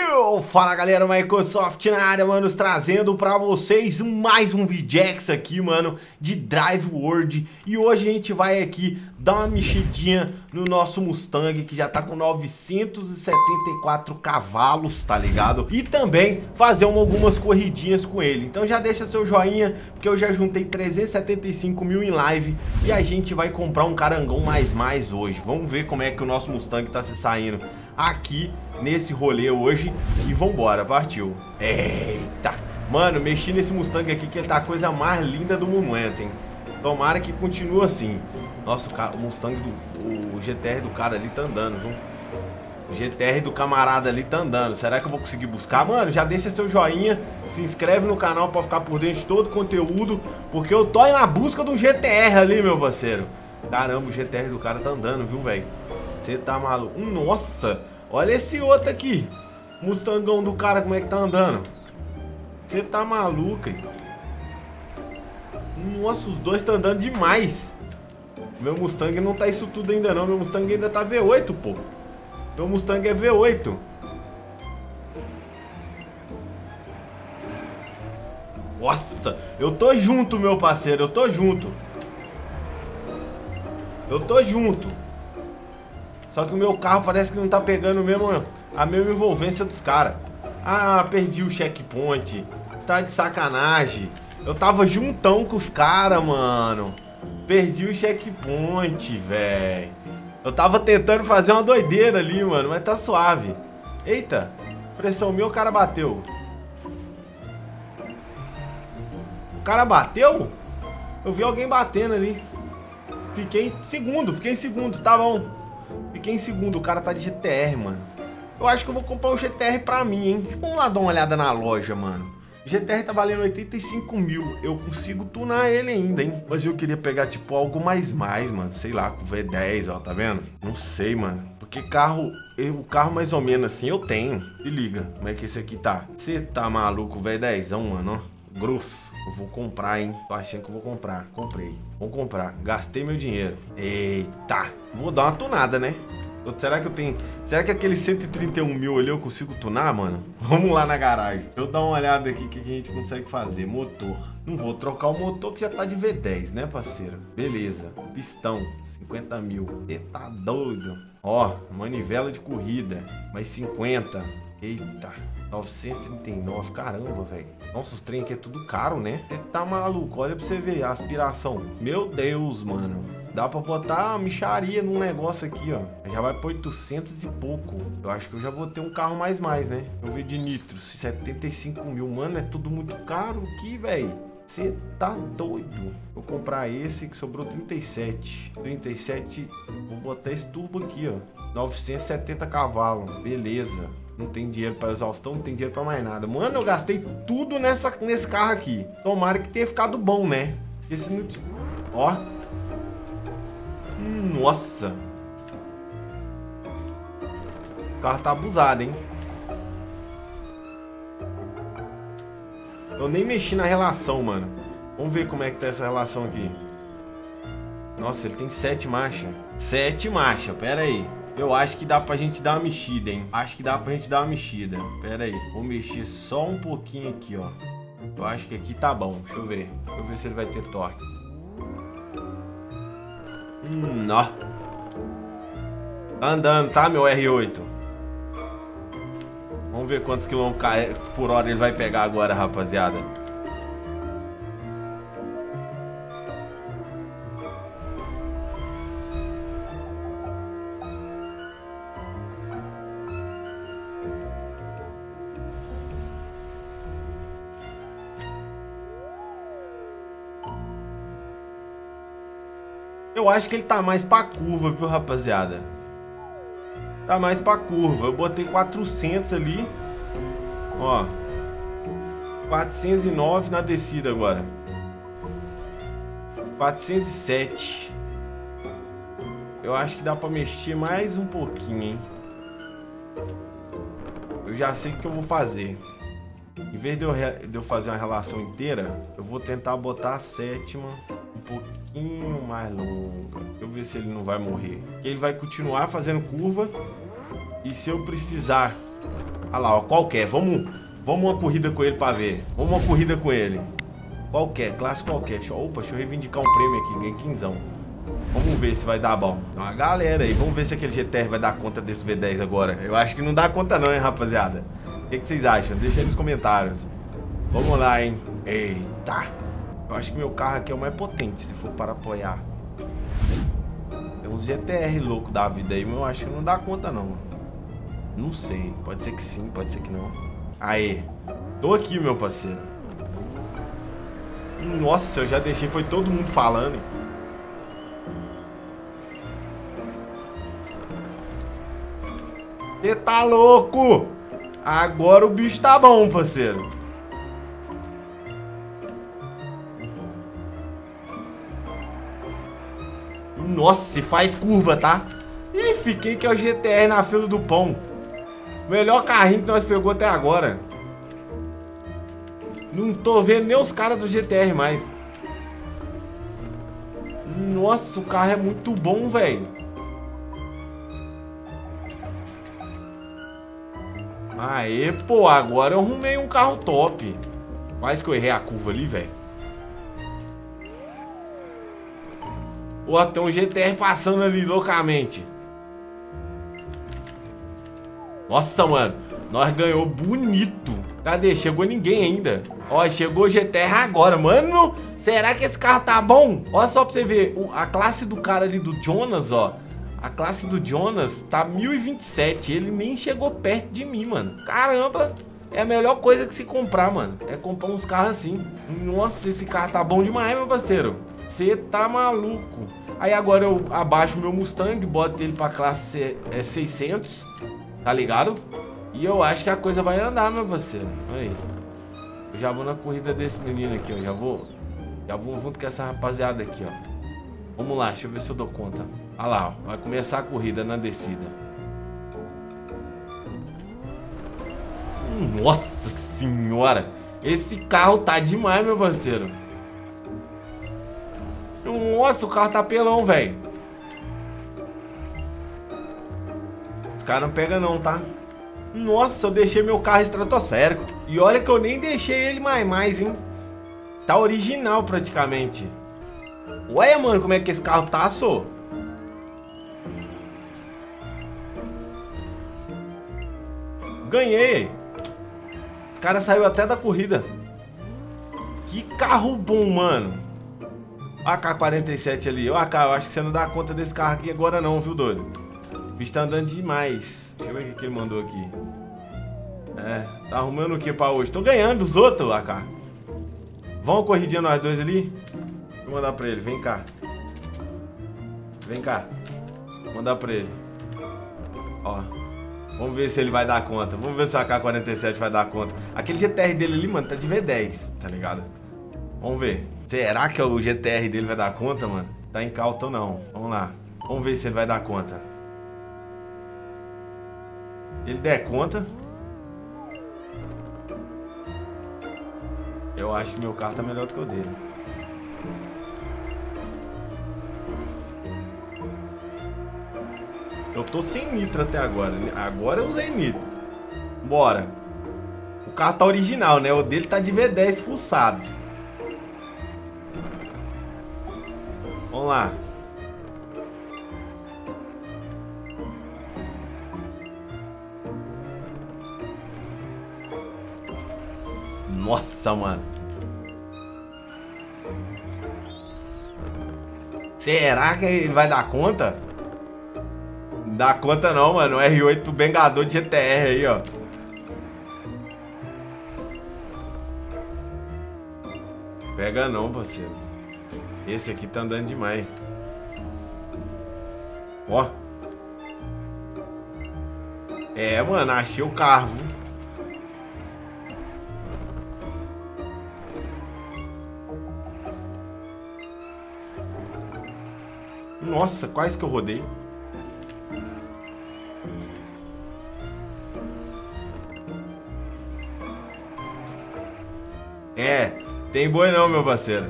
Eu, fala galera, Microsoft na área, manos, trazendo pra vocês mais um Videx aqui, mano, de Drive World. E hoje a gente vai aqui dar uma mexidinha no nosso Mustang, que já tá com 974 cavalos, tá ligado? E também fazer uma, algumas corridinhas com ele. Então já deixa seu joinha, porque eu já juntei 375 mil em live E a gente vai comprar um carangão mais mais hoje. Vamos ver como é que o nosso Mustang tá se saindo aqui nesse rolê hoje e vambora, partiu. Eita! Mano, mexi nesse Mustang aqui que ele tá a coisa mais linda do momento, hein? Tomara que continue assim. Nossa, o Mustang do o GTR do cara ali tá andando, viu? O GTR do camarada ali tá andando. Será que eu vou conseguir buscar? Mano, já deixa seu joinha, se inscreve no canal pra ficar por dentro de todo o conteúdo, porque eu tô aí na busca do GTR ali, meu parceiro. Caramba, o GTR do cara tá andando, viu, velho? Você tá maluco? Nossa! Olha esse outro aqui. Mustangão do cara, como é que tá andando. Você tá maluco, hein? Nossa, os dois tá andando demais. Meu Mustang não tá isso tudo ainda não. Meu Mustang ainda tá V8, pô. Meu Mustang é V8. Nossa, eu tô junto, meu parceiro. Eu tô junto. Eu tô junto. Só que o meu carro parece que não tá pegando mesmo, a mesma envolvência dos caras. Ah, perdi o checkpoint. Tá de sacanagem. Eu tava juntão com os caras, mano. Perdi o checkpoint, velho. Eu tava tentando fazer uma doideira ali, mano, mas tá suave. Eita, pressão minha, o cara bateu. O cara bateu? Eu vi alguém batendo ali. Fiquei em segundo, fiquei em segundo, tá bom. Fiquei em segundo, o cara tá de GTR, mano. Eu acho que eu vou comprar o GTR pra mim, hein? Vamos lá dar uma olhada na loja, mano. GTR tá valendo 85 mil. Eu consigo tunar ele ainda, hein? Mas eu queria pegar, tipo, algo mais mais, mano. Sei lá, com V10, ó, tá vendo? Não sei, mano. Porque carro, o carro mais ou menos assim eu tenho. Se liga, como é que esse aqui tá? Você tá maluco, V10, mano, ó. Grosso. Eu vou comprar, hein? Tô achando que eu vou comprar. Comprei. Vou comprar. Gastei meu dinheiro. Eita. Vou dar uma tunada, né? Será que eu tenho... Será que aquele 131 mil ali eu consigo tunar, mano? Vamos lá na garagem. Eu dar uma olhada aqui o que a gente consegue fazer. Motor. Não vou trocar o motor que já tá de V10, né, parceiro? Beleza. Pistão. 50 mil. Você tá doido. Ó, manivela de corrida. Mais 50. Eita. 939, caramba, velho. Nossa, os trem aqui é tudo caro, né? Você tá maluco, olha pra você ver a aspiração. Meu Deus, mano. Dá pra botar uma micharia num negócio aqui, ó. Já vai pra 800 e pouco. Eu acho que eu já vou ter um carro mais mais, né? Eu ver de nitro, 75 mil. Mano, é tudo muito caro aqui, velho. Você tá doido? Vou comprar esse que sobrou 37. 37, vou botar esse turbo aqui, ó. 970 cavalos, beleza. Não tem dinheiro para exaustão, não tem dinheiro para mais nada. Mano, eu gastei tudo nessa, nesse carro aqui. Tomara que tenha ficado bom, né? Esse não... Ó. Nossa. O carro tá abusado, hein? Eu nem mexi na relação, mano. Vamos ver como é que tá essa relação aqui. Nossa, ele tem sete marchas. Sete marchas, pera aí. Eu acho que dá pra gente dar uma mexida, hein? Acho que dá pra gente dar uma mexida. Pera aí. Vou mexer só um pouquinho aqui, ó. Eu acho que aqui tá bom. Deixa eu ver. Deixa eu ver se ele vai ter torque. Hum, ó. Tá andando, tá, meu R8? Vamos ver quantos quilômetros por hora ele vai pegar agora, rapaziada. Eu acho que ele tá mais pra curva, viu, rapaziada? Tá mais pra curva. Eu botei 400 ali. Ó. 409 na descida agora. 407. Eu acho que dá pra mexer mais um pouquinho, hein? Eu já sei o que eu vou fazer. Em vez de eu, de eu fazer uma relação inteira, eu vou tentar botar a sétima um pouquinho mais longa. Deixa eu ver se ele não vai morrer. Ele vai continuar fazendo curva. E se eu precisar Olha lá, ó, qualquer. Vamos, vamos uma corrida com ele pra ver. Vamos uma corrida com ele. Qualquer, classe qualquer. Opa, deixa eu reivindicar um prêmio aqui, ganhei quinzão. Vamos ver se vai dar bom. Tem uma galera aí. Vamos ver se aquele GTR vai dar conta desse V10 agora. Eu acho que não dá conta não, hein, rapaziada. O que, que vocês acham? Deixa aí nos comentários. Vamos lá, hein. Eita. Eu acho que meu carro aqui é o mais potente, se for para apoiar. Tem uns GTR louco da vida aí, mas eu acho que não dá conta não. Não sei. Pode ser que sim, pode ser que não. Aê. Tô aqui, meu parceiro. Nossa, eu já deixei, foi todo mundo falando. Você tá louco? Agora o bicho tá bom, parceiro. Nossa, se faz curva, tá? Ih, fiquei que é o GTR na fila do pão. Melhor carrinho que nós pegou até agora. Não tô vendo nem os caras do GTR mais. Nossa, o carro é muito bom, velho. Aê, pô, agora eu arrumei um carro top. Quase que eu errei a curva ali, velho. Ó, tem um GTR passando ali loucamente. Nossa, mano. Nós ganhou bonito. Cadê? Chegou ninguém ainda. Ó, chegou o GTR agora. Mano, será que esse carro tá bom? Olha só pra você ver. a classe do cara ali do Jonas, ó. A classe do Jonas tá 1027. Ele nem chegou perto de mim, mano. Caramba. É a melhor coisa que se comprar, mano. É comprar uns carros assim. Nossa, esse carro tá bom demais, meu parceiro. Você tá maluco. Aí agora eu abaixo o meu Mustang, boto ele pra classe é, 600. Tá ligado? E eu acho que a coisa vai andar, meu parceiro. Aí. Eu já vou na corrida desse menino aqui, ó. Já vou... Já vou junto com essa rapaziada aqui, ó. Vamos lá, deixa eu ver se eu dou conta. Olha lá, ó, vai começar a corrida na descida. Nossa senhora! Esse carro tá demais, meu parceiro. Nossa, o carro tá pelão, velho. Caras não pegam não, tá? Nossa, eu deixei meu carro estratosférico. E olha que eu nem deixei ele mais, mais, hein? Tá original praticamente. Ué, mano, como é que esse carro tá, só? Ganhei. Os cara saiu até da corrida. Que carro bom, mano. AK-47 ali. Ô, AK, eu acho que você não dá conta desse carro aqui agora não, viu, doido? Bicho tá andando demais. Deixa eu ver o que ele mandou aqui. É, tá arrumando o que pra hoje? Tô ganhando dos outros, AK. Vamos corridinha nós dois ali? Vou mandar pra ele, vem cá. Vem cá. Vou mandar pra ele. Ó. Vamos ver se ele vai dar conta. Vamos ver se o AK-47 vai dar conta. Aquele GTR dele ali, mano, tá de V10, tá ligado? Vamos ver. Será que o GTR dele vai dar conta, mano? Tá em calta ou não? Vamos lá. Vamos ver se ele vai dar conta. Ele der conta. Eu acho que meu carro tá melhor do que o dele. Eu tô sem nitro até agora. Agora eu usei nitro. Bora. O carro tá original, né? O dele tá de V10 fuçado. Vamos lá. Nossa, mano. Será que ele vai dar conta? Dá conta não, mano. O R8 Bengador de GTR aí, ó. Pega não, parceiro. Esse aqui tá andando demais. Ó. É, mano, achei o carro. Nossa, quase que eu rodei. É, tem boi não, meu parceiro.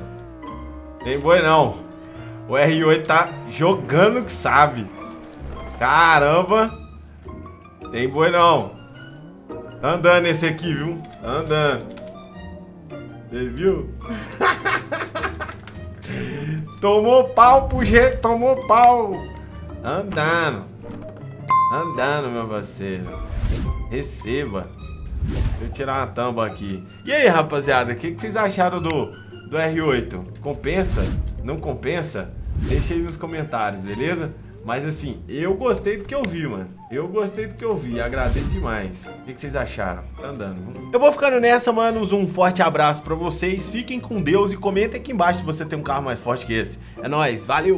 Tem boi não. O R8 tá jogando que sabe. Caramba. Tem boi não. Andando esse aqui, viu? Andando. Você viu? tomou pau pro jeito, tomou pau. Andando. Andando, meu parceiro. Receba. Deixa eu tirar uma tampa aqui. E aí, rapaziada, o que, que vocês acharam do, do R8? Compensa? Não compensa? Deixa aí nos comentários, beleza? Mas assim, eu gostei do que eu vi, mano. Eu gostei do que eu vi, agradeço demais. O que, vocês acharam? Tá andando. Eu vou ficando nessa, manos. Um forte abraço pra vocês. Fiquem com Deus e comentem aqui embaixo se você tem um carro mais forte que esse. É nóis, valeu!